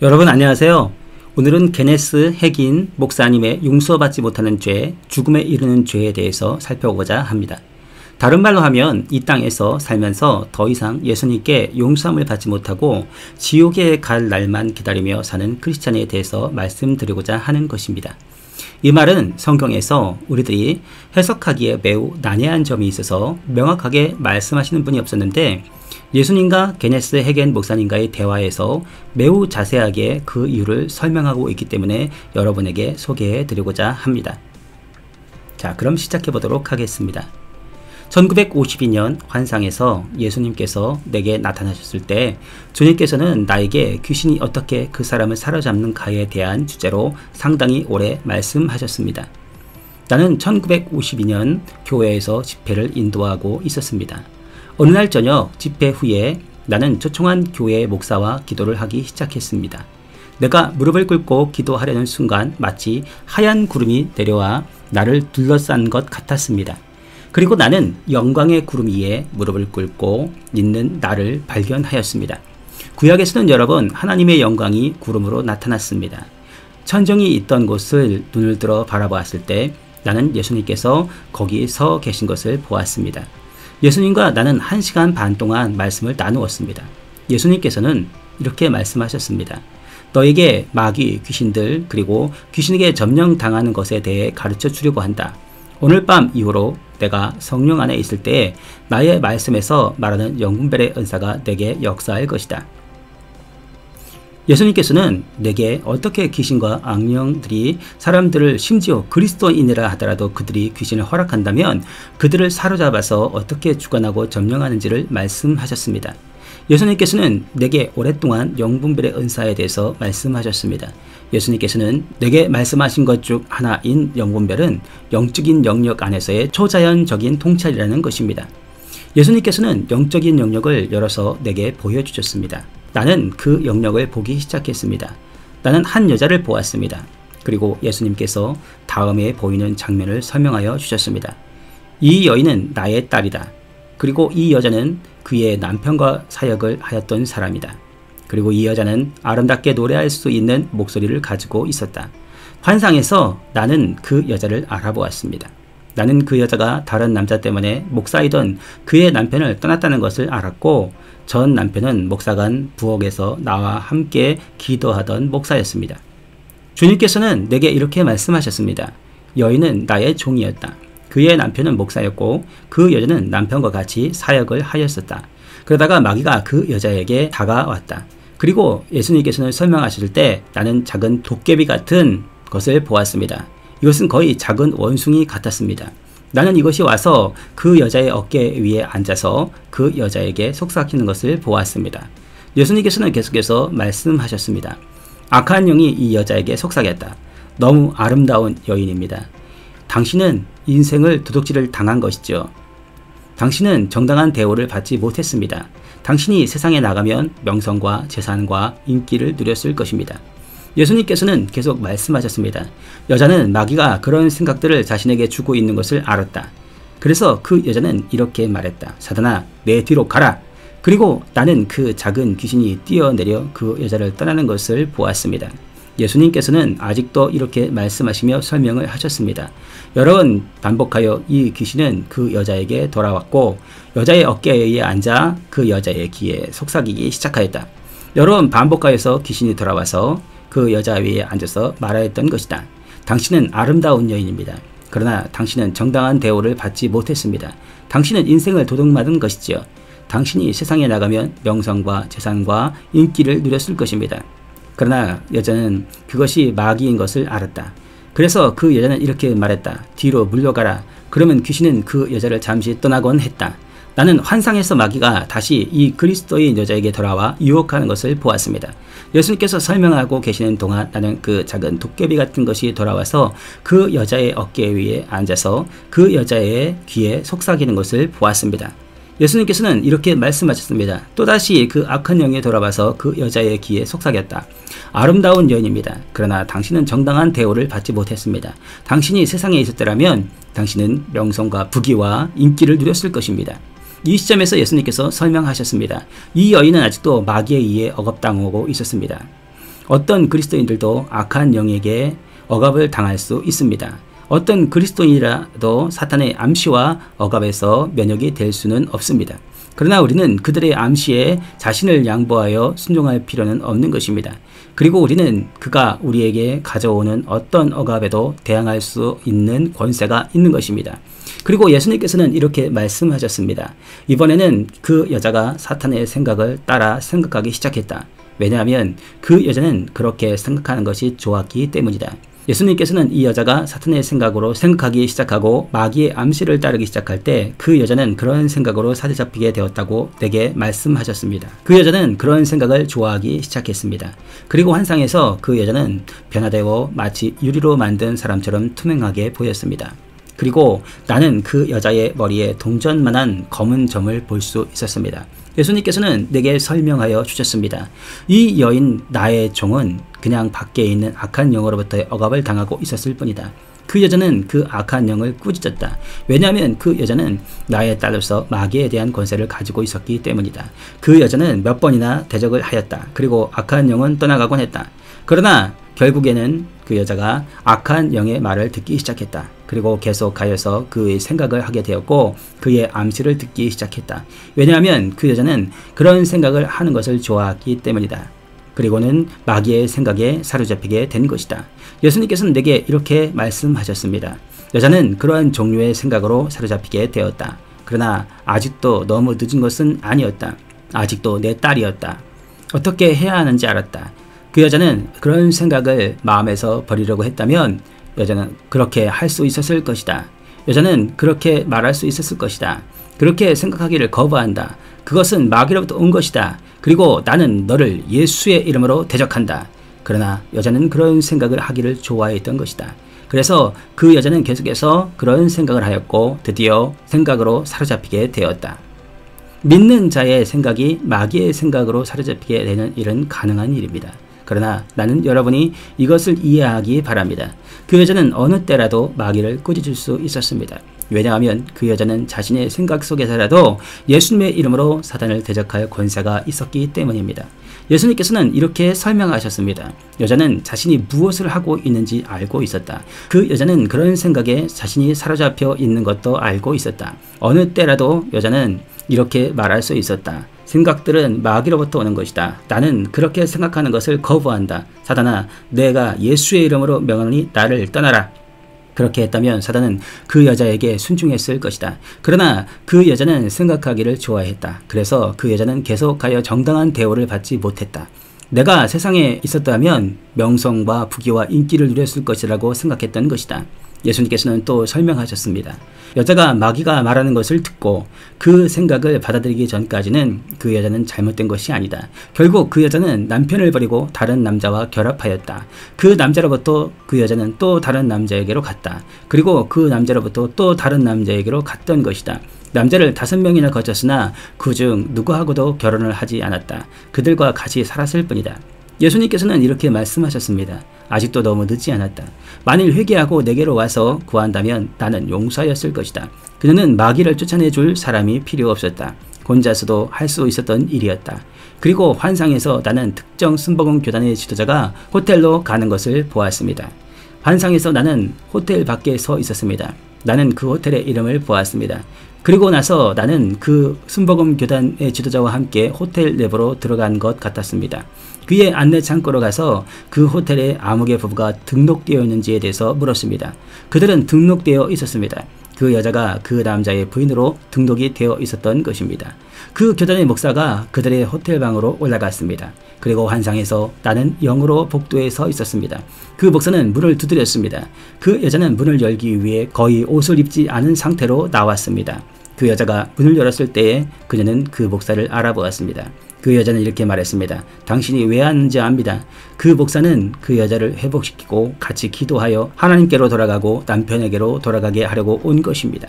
여러분 안녕하세요. 오늘은 게네스 핵인 목사님의 용서받지 못하는 죄, 죽음에 이르는 죄에 대해서 살펴보고자 합니다. 다른 말로 하면 이 땅에서 살면서 더 이상 예수님께 용서함을 받지 못하고 지옥에 갈 날만 기다리며 사는 크리스찬에 대해서 말씀드리고자 하는 것입니다. 이 말은 성경에서 우리들이 해석하기에 매우 난해한 점이 있어서 명확하게 말씀하시는 분이 없었는데 예수님과 게네스 헤겐 목사님과의 대화에서 매우 자세하게 그 이유를 설명하고 있기 때문에 여러분에게 소개해 드리고자 합니다. 자, 그럼 시작해 보도록 하겠습니다. 1952년 환상에서 예수님께서 내게 나타나셨을 때 주님께서는 나에게 귀신이 어떻게 그 사람을 사로잡는가에 대한 주제로 상당히 오래 말씀하셨습니다. 나는 1952년 교회에서 집회를 인도하고 있었습니다. 어느 날 저녁 집회 후에 나는 초청한 교회 목사와 기도를 하기 시작했습니다. 내가 무릎을 꿇고 기도하려는 순간 마치 하얀 구름이 내려와 나를 둘러싼 것 같았습니다. 그리고 나는 영광의 구름 위에 무릎을 꿇고 있는 나를 발견하였습니다. 구약에서는 여러분 하나님의 영광이 구름으로 나타났습니다. 천정이 있던 곳을 눈을 들어 바라보았을 때 나는 예수님께서 거기 서 계신 것을 보았습니다. 예수님과 나는 한 시간 반 동안 말씀을 나누었습니다. 예수님께서는 이렇게 말씀하셨습니다. 너에게 마귀, 귀신들, 그리고 귀신에게 점령당하는 것에 대해 가르쳐 주려고 한다. 오늘 밤 이후로 내가 성령 안에 있을 때에 나의 말씀에서 말하는 영분별의 은사가 내게 역사할 것이다. 예수님께서는 내게 어떻게 귀신과 악령들이 사람들을 심지어 그리스도인이라 하더라도 그들이 귀신을 허락한다면 그들을 사로잡아서 어떻게 주관하고 점령하는지를 말씀하셨습니다. 예수님께서는 내게 오랫동안 영분별의 은사에 대해서 말씀하셨습니다. 예수님께서는 내게 말씀하신 것 중 하나인 영분별은 영적인 영역 안에서의 초자연적인 통찰이라는 것입니다. 예수님께서는 영적인 영역을 열어서 내게 보여주셨습니다. 나는 그 영역을 보기 시작했습니다. 나는 한 여자를 보았습니다. 그리고 예수님께서 다음에 보이는 장면을 설명하여 주셨습니다. 이 여인은 나의 딸이다. 그리고 이 여자는 그의 남편과 사역을 하였던 사람이다. 그리고 이 여자는 아름답게 노래할 수 있는 목소리를 가지고 있었다. 환상에서 나는 그 여자를 알아보았습니다. 나는 그 여자가 다른 남자 때문에 목사이던 그의 남편을 떠났다는 것을 알았고 전 남편은 목사관 부엌에서 나와 함께 기도하던 목사였습니다. 주님께서는 내게 이렇게 말씀하셨습니다. 여인은 나의 종이었다. 그의 남편은 목사였고 그 여자는 남편과 같이 사역을 하였었다. 그러다가 마귀가 그 여자에게 다가왔다. 그리고 예수님께서는 설명하실 때 나는 작은 도깨비 같은 것을 보았습니다. 이것은 거의 작은 원숭이 같았습니다. 나는 이것이 와서 그 여자의 어깨 위에 앉아서 그 여자에게 속삭이는 것을 보았습니다. 예수님께서는 계속해서 말씀하셨습니다. 악한 영이 이 여자에게 속삭였다. 너무 아름다운 여인입니다. 당신은 인생을 도둑질을 당한 것이죠. 당신은 정당한 대우를 받지 못했습니다. 당신이 세상에 나가면 명성과 재산과 인기를 누렸을 것입니다. 예수님께서는 계속 말씀하셨습니다. 여자는 마귀가 그런 생각들을 자신에게 주고 있는 것을 알았다. 그래서 그 여자는 이렇게 말했다. 사단아, 내 뒤로 가라. 그리고 나는 그 작은 귀신이 뛰어내려 그 여자를 떠나는 것을 보았습니다. 예수님께서는 아직도 이렇게 말씀하시며 설명을 하셨습니다. 여러 번 반복하여 이 귀신은 그 여자에게 돌아왔고 여자의 어깨에 앉아 그 여자의 귀에 속삭이기 시작하였다. 여러 번 반복하여서 귀신이 돌아와서 그 여자 위에 앉아서 말하였던 것이다. 당신은 아름다운 여인입니다. 그러나 당신은 정당한 대우를 받지 못했습니다. 당신은 인생을 도둑맞은 것이지요. 당신이 세상에 나가면 명성과 재산과 인기를 누렸을 것입니다. 그러나 여자는 그것이 마귀인 것을 알았다. 그래서 그 여자는 이렇게 말했다. 뒤로 물러가라. 그러면 귀신은 그 여자를 잠시 떠나곤 했다. 나는 환상에서 마귀가 다시 이 그리스도인 여자에게 돌아와 유혹하는 것을 보았습니다. 예수님께서 설명하고 계시는 동안 나는 그 작은 도깨비 같은 것이 돌아와서 그 여자의 어깨 위에 앉아서 그 여자의 귀에 속삭이는 것을 보았습니다. 예수님께서는 이렇게 말씀하셨습니다. 또다시 그 악한 영이 돌아와서 그 여자의 귀에 속삭였다. 아름다운 여인입니다. 그러나 당신은 정당한 대우를 받지 못했습니다. 당신이 세상에 있었더라면 당신은 명성과 부귀와 인기를 누렸을 것입니다. 이 시점에서 예수님께서 설명하셨습니다. 이 여인은 아직도 마귀에 의해 억압당하고 있었습니다. 어떤 그리스도인들도 악한 영에게 억압을 당할 수 있습니다. 어떤 그리스도인이라도 사탄의 암시와 억압에서 면역이 될 수는 없습니다. 그러나 우리는 그들의 암시에 자신을 양보하여 순종할 필요는 없는 것입니다. 그리고 우리는 그가 우리에게 가져오는 어떤 억압에도 대항할 수 있는 권세가 있는 것입니다. 그리고 예수님께서는 이렇게 말씀하셨습니다. 이번에는 그 여자가 사탄의 생각을 따라 생각하기 시작했다. 왜냐하면 그 여자는 그렇게 생각하는 것이 좋았기 때문이다. 예수님께서는 이 여자가 사탄의 생각으로 생각하기 시작하고 마귀의 암시를 따르기 시작할 때 그 여자는 그런 생각으로 사로잡히게 되었다고 내게 말씀하셨습니다. 그 여자는 그런 생각을 좋아하기 시작했습니다. 그리고 환상에서 그 여자는 변화되어 마치 유리로 만든 사람처럼 투명하게 보였습니다. 그리고 나는 그 여자의 머리에 동전만한 검은 점을 볼 수 있었습니다. 예수님께서는 내게 설명하여 주셨습니다. 이 여인 나의 종은 그냥 밖에 있는 악한 영으로부터의 억압을 당하고 있었을 뿐이다. 그 여자는 그 악한 영을 꾸짖었다. 왜냐하면 그 여자는 나의 딸로서 마귀에 대한 권세를 가지고 있었기 때문이다. 그 여자는 몇 번이나 대적을 하였다. 그리고 악한 영은 떠나가곤 했다. 그러나 결국에는 그 여자가 악한 영의 말을 듣기 시작했다. 그리고 계속 가여서 그의 생각을 하게 되었고 그의 암시를 듣기 시작했다. 왜냐하면 그 여자는 그런 생각을 하는 것을 좋아하기 때문이다. 그리고는 마귀의 생각에 사로잡히게 된 것이다. 예수님께서는 내게 이렇게 말씀하셨습니다. 여자는 그러한 종류의 생각으로 사로잡히게 되었다. 그러나 아직도 너무 늦은 것은 아니었다. 아직도 내 딸이었다. 어떻게 해야 하는지 알았다. 그 여자는 그런 생각을 마음에서 버리려고 했다면 여자는 그렇게 할 수 있었을 것이다. 여자는 그렇게 말할 수 있었을 것이다. 그렇게 생각하기를 거부한다. 그것은 마귀로부터 온 것이다. 그리고 나는 너를 예수의 이름으로 대적한다. 그러나 여자는 그런 생각을 하기를 좋아했던 것이다. 그래서 그 여자는 계속해서 그런 생각을 하였고 드디어 생각으로 사로잡히게 되었다. 믿는 자의 생각이 마귀의 생각으로 사로잡히게 되는 일은 가능한 일입니다. 그러나 나는 여러분이 이것을 이해하기 바랍니다. 그 여자는 어느 때라도 마귀를 꾸짖을 수 있었습니다. 왜냐하면 그 여자는 자신의 생각 속에서라도 예수님의 이름으로 사단을 대적할 권세가 있었기 때문입니다. 예수님께서는 이렇게 설명하셨습니다. 여자는 자신이 무엇을 하고 있는지 알고 있었다. 그 여자는 그런 생각에 자신이 사로잡혀 있는 것도 알고 있었다. 어느 때라도 여자는 이렇게 말할 수 있었다. 생각들은 마귀로부터 오는 것이다. 나는 그렇게 생각하는 것을 거부한다. 사단아, 내가 예수의 이름으로 명하니 나를 떠나라. 그렇게 했다면 사단은 그 여자에게 순종했을 것이다. 그러나 그 여자는 생각하기를 좋아했다. 그래서 그 여자는 계속하여 정당한 대우를 받지 못했다. 내가 세상에 있었다면 명성과 부귀와 인기를 누렸을 것이라고 생각했던 것이다. 예수님께서는 또 설명하셨습니다. 여자가 마귀가 말하는 것을 듣고 그 생각을 받아들이기 전까지는 그 여자는 잘못된 것이 아니다. 결국 그 여자는 남편을 버리고 다른 남자와 결합하였다. 그 남자로부터 그 여자는 또 다른 남자에게로 갔다. 그리고 그 남자로부터 또 다른 남자에게로 갔던 것이다. 남자를 다섯 명이나 거쳤으나 그 중 누구하고도 결혼을 하지 않았다. 그들과 같이 살았을 뿐이다. 예수님께서는 이렇게 말씀하셨습니다. 아직도 너무 늦지 않았다. 만일 회개하고 내게로 와서 구한다면 나는 용서하였을 것이다. 그녀는 마귀를 쫓아내 줄 사람이 필요 없었다. 혼자서도 할 수 있었던 일이었다. 그리고 환상에서 나는 특정 순복음 교단의 지도자가 호텔로 가는 것을 보았습니다. 환상에서 나는 호텔 밖에 서 있었습니다. 나는 그 호텔의 이름을 보았습니다. 그리고 나서 나는 그 순복음 교단의 지도자와 함께 호텔 내부로 들어간 것 같았습니다. 그의 안내 창고로 가서 그 호텔에 아무개 부부가 등록되어 있는지에 대해서 물었습니다. 그들은 등록되어 있었습니다. 그 여자가 그 남자의 부인으로 등록이 되어 있었던 것입니다. 그 교단의 목사가 그들의 호텔 방으로 올라갔습니다. 그리고 환상에서 나는 영으로 복도에 서 있었습니다. 그 목사는 문을 두드렸습니다. 그 여자는 문을 열기 위해 거의 옷을 입지 않은 상태로 나왔습니다. 그 여자가 문을 열었을 때에 그녀는 그 목사를 알아보았습니다. 그 여자는 이렇게 말했습니다. 당신이 왜 왔는지 압니다. 그 목사는 그 여자를 회복시키고 같이 기도하여 하나님께로 돌아가고 남편에게로 돌아가게 하려고 온 것입니다.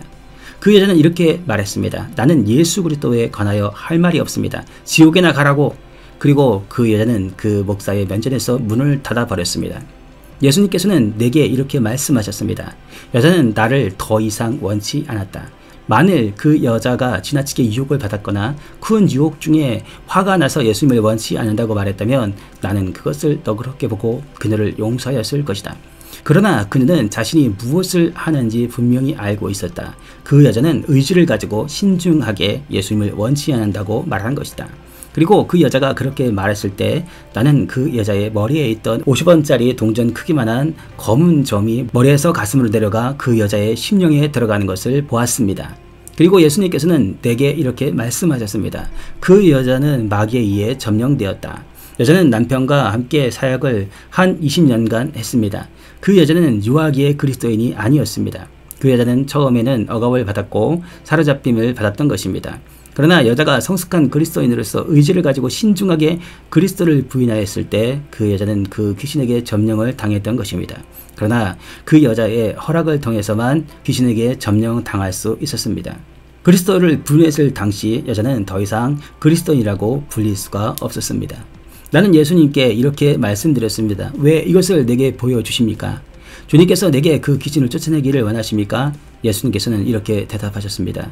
그 여자는 이렇게 말했습니다. 나는 예수 그리스도에 관하여 할 말이 없습니다. 지옥에나 가라고. 그리고 그 여자는 그 목사의 면전에서 문을 닫아 버렸습니다. 예수님께서는 내게 이렇게 말씀하셨습니다. 여자는 나를 더 이상 원치 않았다. 만일 그 여자가 지나치게 유혹을 받았거나 큰 유혹 중에 화가 나서 예수님을 원치 않는다고 말했다면 나는 그것을 너그럽게 보고 그녀를 용서하였을 것이다. 그러나 그녀는 자신이 무엇을 하는지 분명히 알고 있었다. 그 여자는 의지를 가지고 신중하게 예수님을 원치 않는다고 말한 것이다. 그리고 그 여자가 그렇게 말했을 때 나는 그 여자의 머리에 있던 50원짜리 동전 크기만한 검은 점이 머리에서 가슴으로 내려가 그 여자의 심령에 들어가는 것을 보았습니다. 그리고 예수님께서는 내게 이렇게 말씀하셨습니다. 그 여자는 마귀에 의해 점령되었다. 여자는 남편과 함께 사역을 한 20년간 했습니다. 그 여자는 유아기의 그리스도인이 아니었습니다. 그 여자는 처음에는 억압을 받았고 사로잡힘을 받았던 것입니다. 그러나 여자가 성숙한 그리스도인으로서 의지를 가지고 신중하게 그리스도를 부인하였을 때 그 여자는 그 귀신에게 점령을 당했던 것입니다. 그러나 그 여자의 허락을 통해서만 귀신에게 점령 당할 수 있었습니다. 그리스도를 부인했을 당시 여자는 더 이상 그리스도인이라고 불릴 수가 없었습니다. 나는 예수님께 이렇게 말씀드렸습니다. 왜 이것을 내게 보여주십니까? 주님께서 내게 그 귀신을 쫓아내기를 원하십니까? 예수님께서는 이렇게 대답하셨습니다.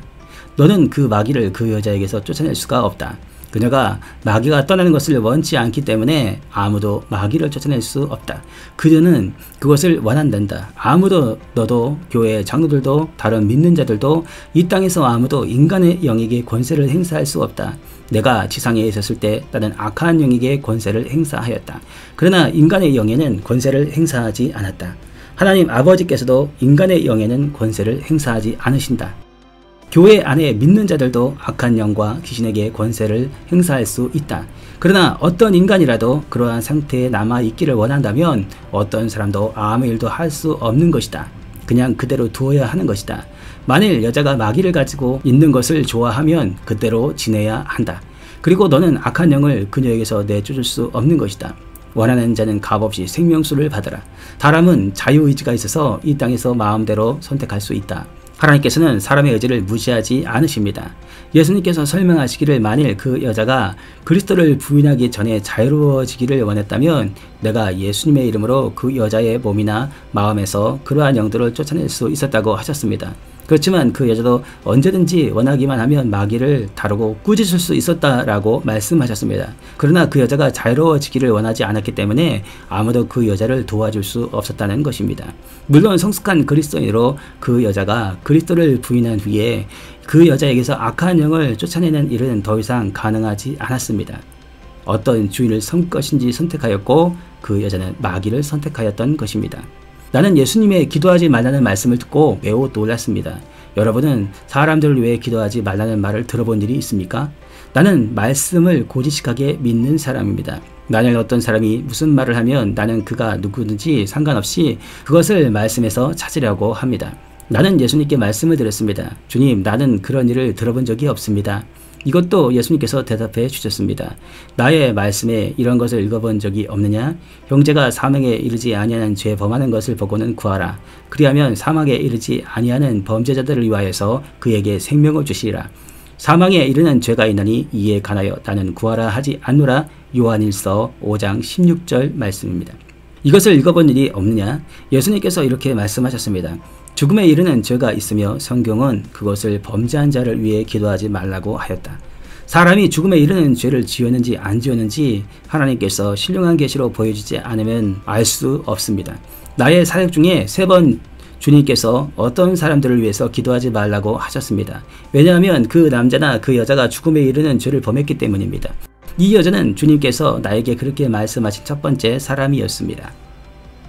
너는 그 마귀를 그 여자에게서 쫓아낼 수가 없다. 그녀가 마귀가 떠나는 것을 원치 않기 때문에 아무도 마귀를 쫓아낼 수 없다. 그녀는 그것을 원한단다. 아무도 너도 교회 장로들도 다른 믿는 자들도 이 땅에서 아무도 인간의 영에게 권세를 행사할 수 없다. 내가 지상에 있었을 때 나는 악한 영에게 권세를 행사하였다. 그러나 인간의 영에는 권세를 행사하지 않았다. 하나님 아버지께서도 인간의 영에는 권세를 행사하지 않으신다. 교회 안에 믿는 자들도 악한 영과 귀신에게 권세를 행사할 수 있다. 그러나 어떤 인간이라도 그러한 상태에 남아 있기를 원한다면 어떤 사람도 아무 일도 할 수 없는 것이다. 그냥 그대로 두어야 하는 것이다. 만일 여자가 마귀를 가지고 있는 것을 좋아하면 그대로 지내야 한다. 그리고 너는 악한 영을 그녀에게서 내쫓을 수 없는 것이다. 원하는 자는 값없이 생명수를 받으라. 사람은 자유의지가 있어서 이 땅에서 마음대로 선택할 수 있다. 하나님께서는 사람의 의지를 무시하지 않으십니다. 예수님께서 설명하시기를 만일 그 여자가 그리스도를 부인하기 전에 자유로워지기를 원했다면 내가 예수님의 이름으로 그 여자의 몸이나 마음에서 그러한 영들을 쫓아낼 수 있었다고 하셨습니다. 그렇지만 그 여자도 언제든지 원하기만 하면 마귀를 다루고 꾸짖을 수 있었다라고 말씀하셨습니다. 그러나 그 여자가 자유로워지기를 원하지 않았기 때문에 아무도 그 여자를 도와줄 수 없었다는 것입니다. 물론 성숙한 그리스도인으로 그 여자가 그리스도를 부인한 후에 그 여자에게서 악한 영을 쫓아내는 일은 더 이상 가능하지 않았습니다. 어떤 주인을 섬 것인지 선택하였고 그 여자는 마귀를 선택하였던 것입니다. 나는 예수님의 기도하지 말라는 말씀을 듣고 매우 놀랐습니다. 여러분은 사람들을 위해 기도하지 말라는 말을 들어본 일이 있습니까? 나는 말씀을 고지식하게 믿는 사람입니다. 만약 어떤 사람이 무슨 말을 하면 나는 그가 누구든지 상관없이 그것을 말씀에서 찾으려고 합니다. 나는 예수님께 말씀을 드렸습니다. 주님, 나는 그런 일을 들어본 적이 없습니다. 이것도 예수님께서 대답해 주셨습니다. 나의 말씀에 이런 것을 읽어본 적이 없느냐? 형제가 사망에 이르지 아니하는 죄 범하는 것을 보고는 구하라. 그리하면 사망에 이르지 아니하는 범죄자들을 위하여서 그에게 생명을 주시리라. 사망에 이르는 죄가 있나니 이에 관하여 나는 구하라 하지 않노라. 요한일서 5장 16절 말씀입니다. 이것을 읽어본 일이 없느냐? 예수님께서 이렇게 말씀하셨습니다. 죽음에 이르는 죄가 있으며 성경은 그것을 범죄한 자를 위해 기도하지 말라고 하였다. 사람이 죽음에 이르는 죄를 지었는지 안 지었는지 하나님께서 신령한 계시로 보여주지 않으면 알 수 없습니다. 나의 사역 중에 세 번 주님께서 어떤 사람들을 위해서 기도하지 말라고 하셨습니다. 왜냐하면 그 남자나 그 여자가 죽음에 이르는 죄를 범했기 때문입니다. 이 여자는 주님께서 나에게 그렇게 말씀하신 첫 번째 사람이었습니다.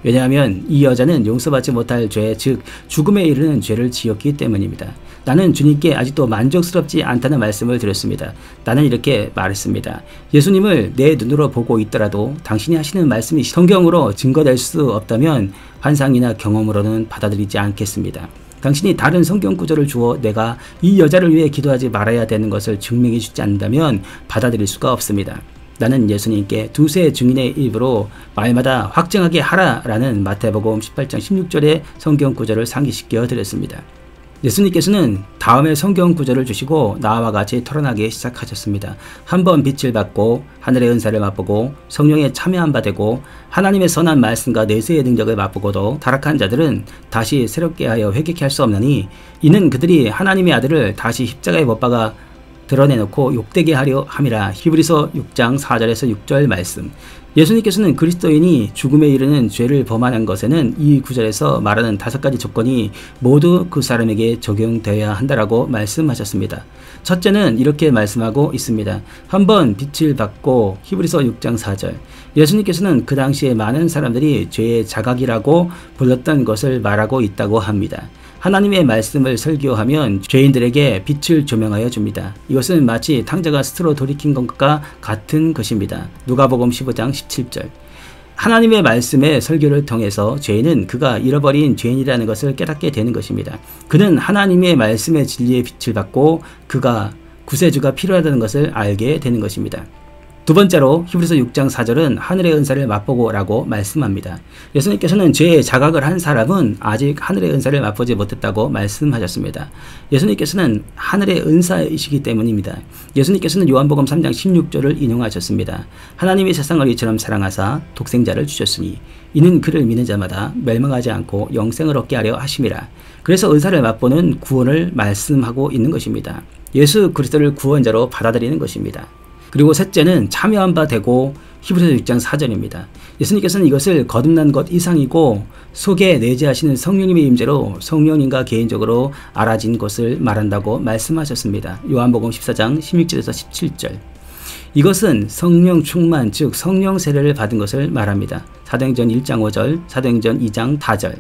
왜냐하면 이 여자는 용서받지 못할 죄, 즉 죽음에 이르는 죄를 지었기 때문입니다. 나는 주님께 아직도 만족스럽지 않다는 말씀을 드렸습니다. 나는 이렇게 말했습니다. 예수님을 내 눈으로 보고 있더라도 당신이 하시는 말씀이 성경으로 증거될 수 없다면 환상이나 경험으로는 받아들이지 않겠습니다. 당신이 다른 성경 구절을 주어 내가 이 여자를 위해 기도하지 말아야 되는 것을 증명해 주지 않는다면 받아들일 수가 없습니다. 나는 예수님께 두세 증인의 입으로 말마다 확정하게 하라라는 마태복음 18장 16절의 성경 구절을 상기시켜 드렸습니다. 예수님께서는 다음에 성경 구절을 주시고 나와 같이 토론하기 시작하셨습니다. 한번 빛을 받고 하늘의 은사를 맛보고 성령에 참여한 바 되고 하나님의 선한 말씀과 내세의 능력을 맛보고도 타락한 자들은 다시 새롭게 하여 회개케 할 수 없나니 이는 그들이 하나님의 아들을 다시 십자가에 못 박아 드러내놓고 욕되게 하려 함이라 히브리서 6장 4절에서 6절 말씀 예수님께서는 그리스도인이 죽음에 이르는 죄를 범하는 것에는 이 구절에서 말하는 다섯 가지 조건이 모두 그 사람에게 적용되어야 한다라고 말씀하셨습니다. 첫째는 이렇게 말씀하고 있습니다. 한번 빛을 받고 히브리서 6장 4절 예수님께서는 그 당시에 많은 사람들이 죄의 자각이라고 불렀던 것을 말하고 있다고 합니다. 하나님의 말씀을 설교하면 죄인들에게 빛을 조명하여 줍니다. 이것은 마치 탕자가 스스로 돌이킨 것과 같은 것입니다. 누가복음 15장 17절. 하나님의 말씀의 설교를 통해서 죄인은 그가 잃어버린 죄인이라는 것을 깨닫게 되는 것입니다. 그는 하나님의 말씀의 진리의 빛을 받고 그가 구세주가 필요하다는 것을 알게 되는 것입니다. 두 번째로 히브리서 6장 4절은 하늘의 은사를 맛보고 라고 말씀합니다. 예수님께서는 죄의 자각을 한 사람은 아직 하늘의 은사를 맛보지 못했다고 말씀하셨습니다. 예수님께서는 하늘의 은사이시기 때문입니다. 예수님께서는 요한복음 3장 16절을 인용하셨습니다. 하나님이 세상을 이처럼 사랑하사 독생자를 주셨으니 이는 그를 믿는 자마다 멸망하지 않고 영생을 얻게 하려 하심이라. 그래서 은사를 맛보는 구원을 말씀하고 있는 것입니다. 예수 그리스도를 구원자로 받아들이는 것입니다. 그리고 셋째는 참여한 바 되고 히브리서 6장 4절입니다. 예수님께서는 이것을 거듭난 것 이상이고 속에 내재하시는 성령님의 임재로 성령님과 개인적으로 알아진 것을 말한다고 말씀하셨습니다. 요한복음 14장 16절에서 17절. 이것은 성령 충만 즉 성령 세례를 받은 것을 말합니다. 사도행전 1장 5절, 사도행전 2장 4절.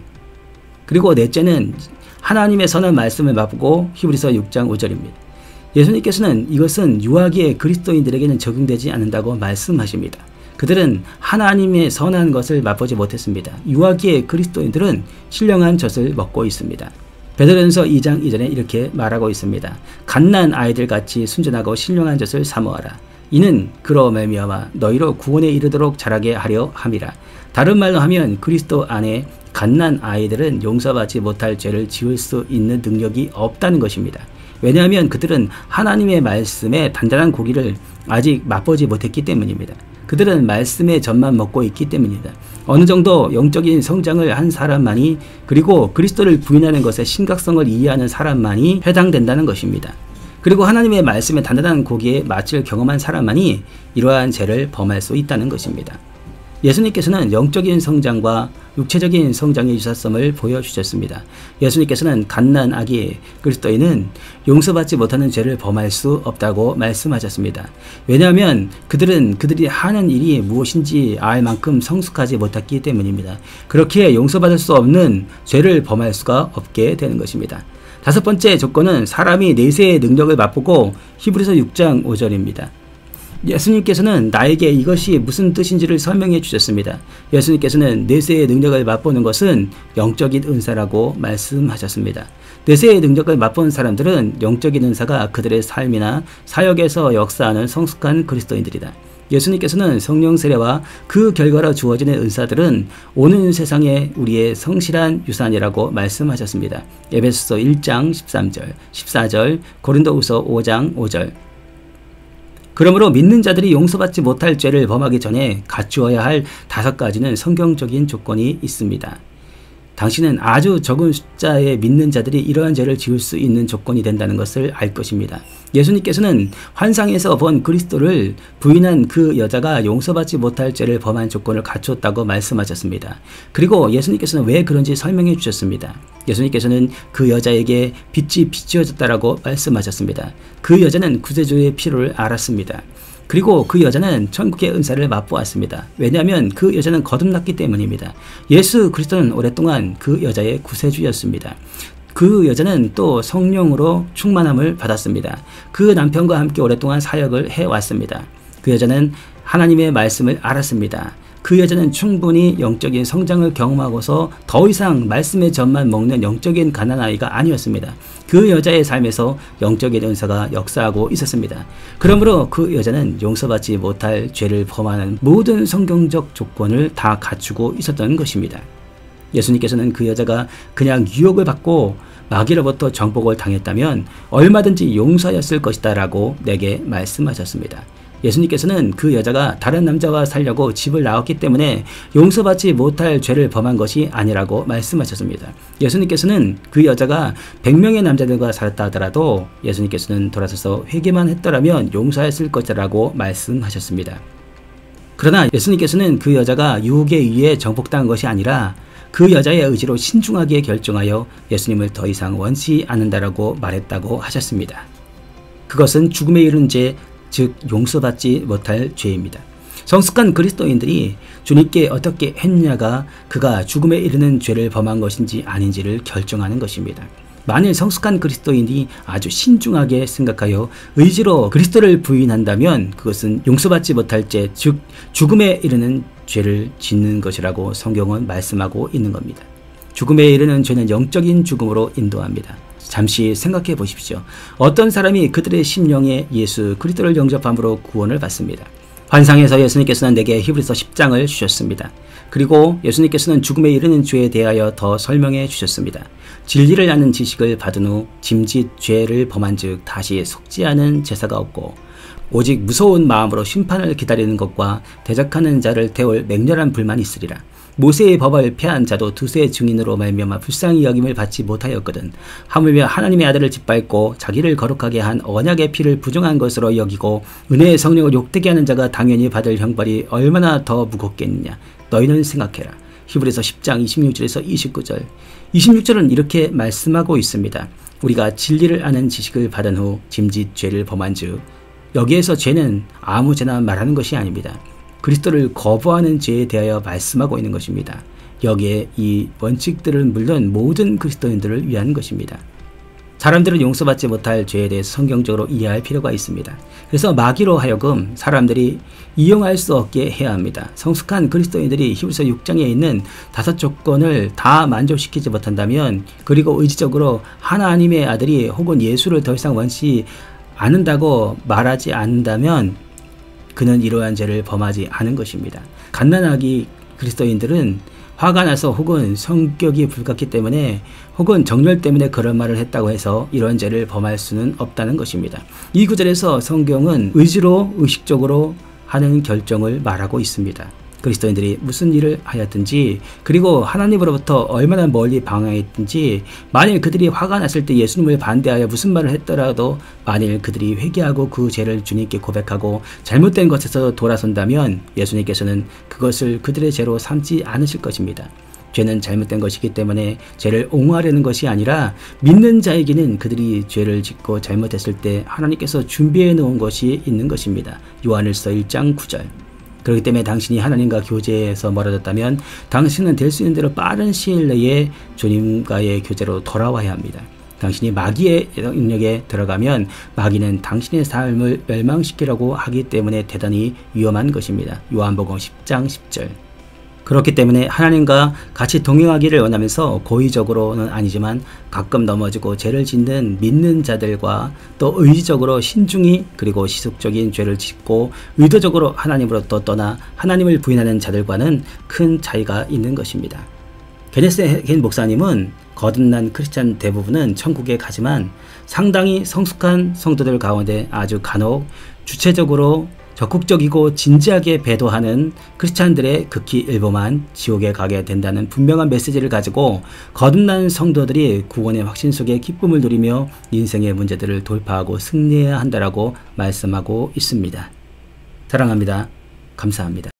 그리고 넷째는 하나님의 선한 말씀을 맛보고 히브리서 6장 5절입니다. 예수님께서는 이것은 유아기의 그리스도인들에게는 적용되지 않는다고 말씀하십니다. 그들은 하나님의 선한 것을 맛보지 못했습니다. 유아기의 그리스도인들은 신령한 젖을 먹고 있습니다. 베드로전서 2장 2절에 이렇게 말하고 있습니다. 갓난 아이들 같이 순전하고 신령한 젖을 사모하라. 이는 그로 말미암아 너희로 구원에 이르도록 자라게 하려 함이라. 다른 말로 하면 그리스도 안에 갓난 아이들은 용서받지 못할 죄를 지을 수 있는 능력이 없다는 것입니다. 왜냐하면 그들은 하나님의 말씀에 단단한 고기를 아직 맛보지 못했기 때문입니다. 그들은 말씀의 젖만 먹고 있기 때문입니다. 어느 정도 영적인 성장을 한 사람만이 그리고 그리스도를 부인하는 것의 심각성을 이해하는 사람만이 해당된다는 것입니다. 그리고 하나님의 말씀에 단단한 고기에 맛을 경험한 사람만이 이러한 죄를 범할 수 있다는 것입니다. 예수님께서는 영적인 성장과 육체적인 성장의 유사성을 보여주셨습니다. 예수님께서는 갓난 아기 그리스도인은 용서받지 못하는 죄를 범할 수 없다고 말씀하셨습니다. 왜냐하면 그들은 그들이 하는 일이 무엇인지 알 만큼 성숙하지 못했기 때문입니다. 그렇게 용서받을 수 없는 죄를 범할 수가 없게 되는 것입니다. 다섯 번째 조건은 사람이 내세의 능력을 맛보고 히브리서 6장 5절입니다. 예수님께서는 나에게 이것이 무슨 뜻인지를 설명해 주셨습니다. 예수님께서는 내세의 능력을 맛보는 것은 영적인 은사라고 말씀하셨습니다. 내세의 능력을 맛본 사람들은 영적인 은사가 그들의 삶이나 사역에서 역사하는 성숙한 그리스도인들이다. 예수님께서는 성령 세례와 그 결과로 주어지는 은사들은 오는 세상에 우리의 성실한 유산이라고 말씀하셨습니다. 에베소서 1장 13절, 14절, 고린도후서 5장 5절, 그러므로 믿는 자들이 용서받지 못할 죄를 범하기 전에 갖추어야 할 다섯 가지는 성경적인 조건이 있습니다. 당신은 아주 적은 숫자의 믿는 자들이 이러한 죄를 지을 수 있는 조건이 된다는 것을 알 것입니다. 예수님께서는 환상에서 본 그리스도를 부인한 그 여자가 용서받지 못할 죄를 범한 조건을 갖추었다고 말씀하셨습니다. 그리고 예수님께서는 왜 그런지 설명해 주셨습니다. 예수님께서는 그 여자에게 빛이 비추어졌다라고 말씀하셨습니다. 그 여자는 구세주의 필요를 알았습니다. 그리고 그 여자는 천국의 은사를 맛보았습니다. 왜냐하면 그 여자는 거듭났기 때문입니다. 예수 그리스도는 오랫동안 그 여자의 구세주였습니다. 그 여자는 또 성령으로 충만함을 받았습니다. 그 남편과 함께 오랫동안 사역을 해왔습니다. 그 여자는 하나님의 말씀을 알았습니다. 그 여자는 충분히 영적인 성장을 경험하고서 더 이상 말씀의 젖만 먹는 영적인 가난아이가 아니었습니다. 그 여자의 삶에서 영적인 은사가 역사하고 있었습니다. 그러므로 그 여자는 용서받지 못할 죄를 범하는 모든 성경적 조건을 다 갖추고 있었던 것입니다. 예수님께서는 그 여자가 그냥 유혹을 받고 마귀로부터 정복을 당했다면 얼마든지 용서하였을 것이다 라고 내게 말씀하셨습니다. 예수님께서는 그 여자가 다른 남자와 살려고 집을 나왔기 때문에 용서받지 못할 죄를 범한 것이 아니라고 말씀하셨습니다. 예수님께서는 그 여자가 100명의 남자들과 살았다 하더라도 예수님께서는 돌아서서 회개만 했더라면 용서했을 것이라고 말씀하셨습니다. 그러나 예수님께서는 그 여자가 유혹에 의해 정복당한 것이 아니라 그 여자의 의지로 신중하게 결정하여 예수님을 더 이상 원치 않는다라고 말했다고 하셨습니다. 그것은 죽음에 이른 죄, 즉 용서받지 못할 죄입니다. 성숙한 그리스도인들이 주님께 어떻게 했냐가 그가 죽음에 이르는 죄를 범한 것인지 아닌지를 결정하는 것입니다. 만일 성숙한 그리스도인이 아주 신중하게 생각하여 의지로 그리스도를 부인한다면 그것은 용서받지 못할 죄, 즉 죽음에 이르는 죄를 짓는 것이라고 성경은 말씀하고 있는 겁니다. 죽음에 이르는 죄는 영적인 죽음으로 인도합니다. 잠시 생각해 보십시오. 어떤 사람이 그들의 심령에 예수 그리스도를 영접함으로 구원을 받습니다. 환상에서 예수님께서는 내게 히브리서 10장을 주셨습니다. 그리고 예수님께서는 죽음에 이르는 죄에 대하여 더 설명해 주셨습니다. 진리를 아는 지식을 받은 후 짐짓 죄를 범한 즉 다시 속지 않은 제사가 없고 오직 무서운 마음으로 심판을 기다리는 것과 대적하는 자를 태울 맹렬한 불만이 있으리라. 모세의 법을 폐한 자도 두세 증인으로 말미암아 불쌍히 여김을 받지 못하였거든. 하물며 하나님의 아들을 짓밟고 자기를 거룩하게 한 언약의 피를 부정한 것으로 여기고 은혜의 성령을 욕되게 하는 자가 당연히 받을 형벌이 얼마나 더 무겁겠느냐. 너희는 생각해라. 히브리서 10장 26절에서 29절. 26절은 이렇게 말씀하고 있습니다. 우리가 진리를 아는 지식을 받은 후 짐짓 죄를 범한 즉 여기에서 죄는 아무 죄나 말하는 것이 아닙니다. 그리스도를 거부하는 죄에 대하여 말씀하고 있는 것입니다. 여기에 이 원칙들은 물론 모든 그리스도인들을 위한 것입니다. 사람들은 용서받지 못할 죄에 대해 성경적으로 이해할 필요가 있습니다. 그래서 마귀로 하여금 사람들이 이용할 수 없게 해야 합니다. 성숙한 그리스도인들이 히브리서 6장에 있는 다섯 조건을 다 만족시키지 못한다면 그리고 의지적으로 하나님의 아들이 혹은 예수를 더 이상 원치 않는다고 말하지 않는다면 그는 이러한 죄를 범하지 않은 것입니다. 갓난아기 그리스도인들은 화가 나서 혹은 성격이 불같기 때문에 혹은 정렬 때문에 그런 말을 했다고 해서 이런 죄를 범할 수는 없다는 것입니다. 이 구절에서 성경은 의지로 의식적으로 하는 결정을 말하고 있습니다. 그리스도인들이 무슨 일을 하였든지 그리고 하나님으로부터 얼마나 멀리 방황했든지 만일 그들이 화가 났을 때 예수님을 반대하여 무슨 말을 했더라도 만일 그들이 회개하고 그 죄를 주님께 고백하고 잘못된 것에서 돌아선다면 예수님께서는 그것을 그들의 죄로 삼지 않으실 것입니다. 죄는 잘못된 것이기 때문에 죄를 옹호하려는 것이 아니라 믿는 자에게는 그들이 죄를 짓고 잘못했을 때 하나님께서 준비해 놓은 것이 있는 것입니다. 요한일서 1장 9절. 그렇기 때문에 당신이 하나님과 교제에서 멀어졌다면 당신은 될 수 있는 대로 빠른 시일 내에 주님과의 교제로 돌아와야 합니다. 당신이 마귀의 능력에 들어가면 마귀는 당신의 삶을 멸망시키려고 하기 때문에 대단히 위험한 것입니다. 요한복음 10장 10절. 그렇기 때문에 하나님과 같이 동행하기를 원하면서 고의적으로는 아니지만 가끔 넘어지고 죄를 짓는 믿는 자들과 또 의지적으로 신중히 그리고 시속적인 죄를 짓고 의도적으로 하나님으로부터 떠나 하나님을 부인하는 자들과는 큰 차이가 있는 것입니다. 게네스 겐 목사님은 거듭난 크리스찬 대부분은 천국에 가지만 상당히 성숙한 성도들 가운데 아주 간혹 주체적으로 적극적이고 진지하게 배도하는 크리스찬들의 극히 일부만 지옥에 가게 된다는 분명한 메시지를 가지고 거듭난 성도들이 구원의 확신 속에 기쁨을 누리며 인생의 문제들을 돌파하고 승리해야 한다라고 말씀하고 있습니다. 사랑합니다. 감사합니다.